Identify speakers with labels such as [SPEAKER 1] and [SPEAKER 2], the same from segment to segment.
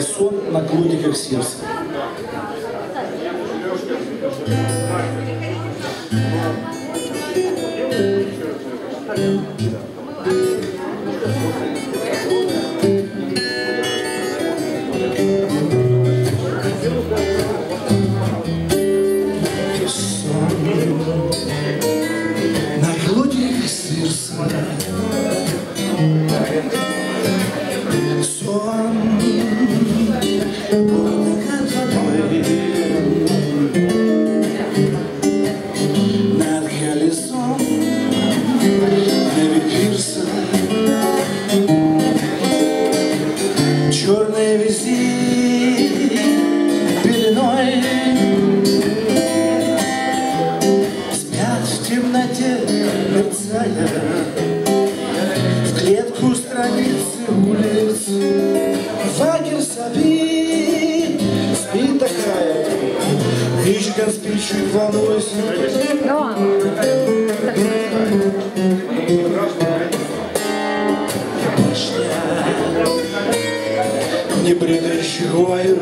[SPEAKER 1] сон на клудиках сердца. Черной вези пеленой Спят в темноте, мерцая В клетку страницы улиц чуть волнуюсь не щекою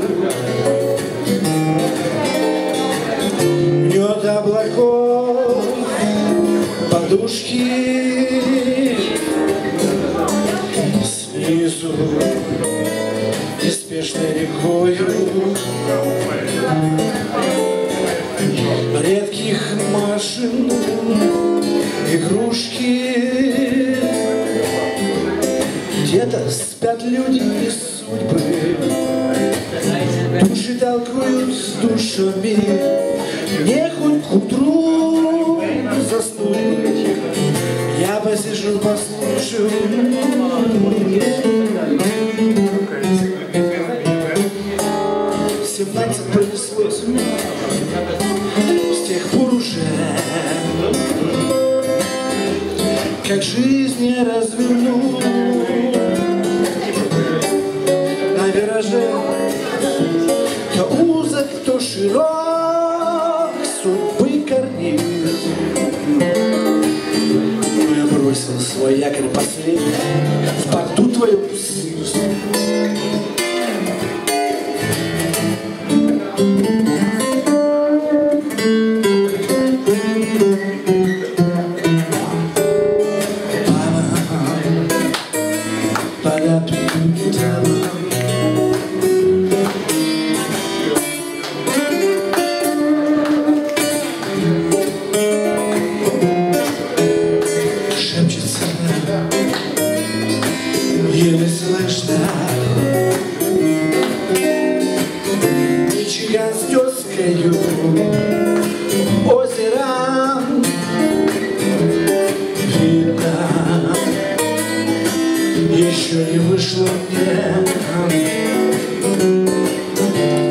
[SPEAKER 1] Мнет облаков подушки. Снизу. Неспешной рекою игрушки. Где-то спят люди и судьбы. Души толкуют с душами. Не хоть к утру заснуть. Я посижу, послушаю Как жизнь не развернуть на вираже То узок, то широк Судьбы карниз Но я бросил свой якорь последний В порту твою пустыню Мичиган с тезкою озерам Видно, еще не вышло мне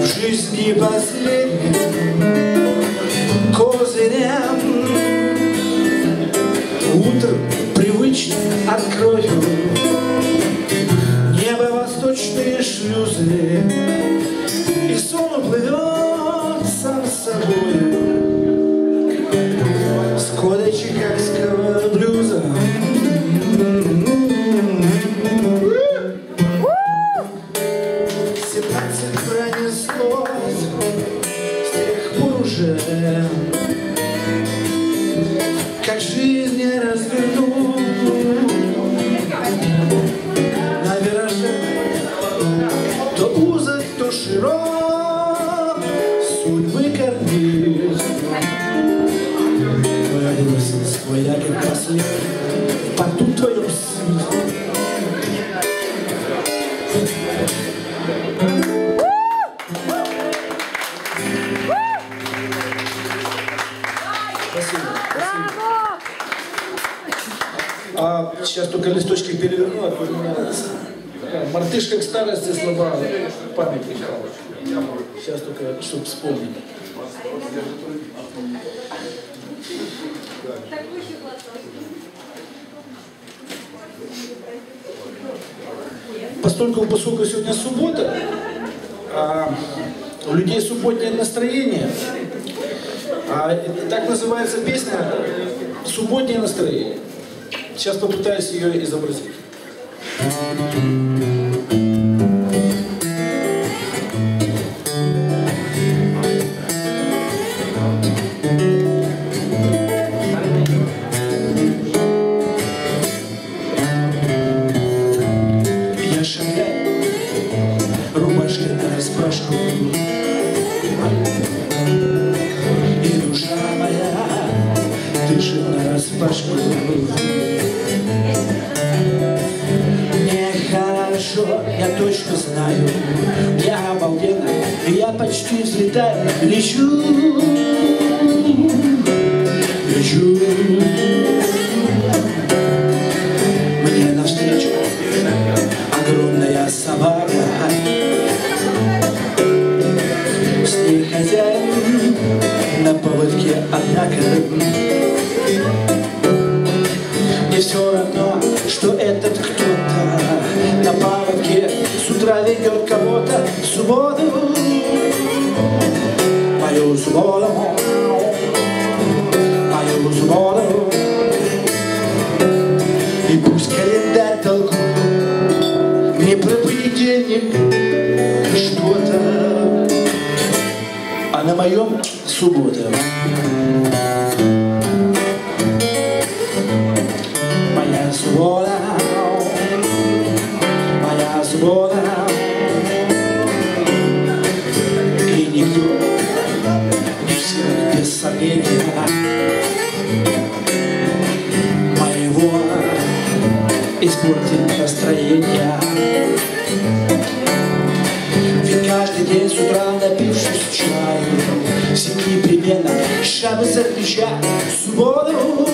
[SPEAKER 1] В жизни последним козырям Утром привычно открою. Небо восточные шлюзы широк, судьбы карниз. Но я бросил свой якорь последний, в порту твоем. Спасибо.
[SPEAKER 2] Браво!
[SPEAKER 1] А сейчас только листочки переверну, а то меня такая мартышка к старости слаба память Михайлович. Сейчас только, чтобы вспомнить. Поскольку, поскольку сегодня суббота, а у людей субботнее настроение, а так называется песня «Субботнее настроение». Сейчас попытаюсь ее изобразить. Распашку Мне хорошо, я точно знаю. Я обалденно, я почти взлетаю. Лечу, лечу. Мне навстречу огромная собака. С ней хозяин на поводке, однако субботу Мою субботу Мою субботу И пусть календарь толкнет не про понедельник что-то, а на моем суббота. Испортить настроение. Ведь каждый день с утра напившись чаю, Все непременно шабас отмечают субботу,